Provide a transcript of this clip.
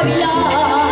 hablar.